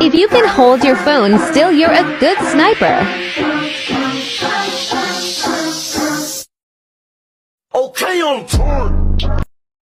If you can hold your phone still, you're a good sniper. Okay on turn.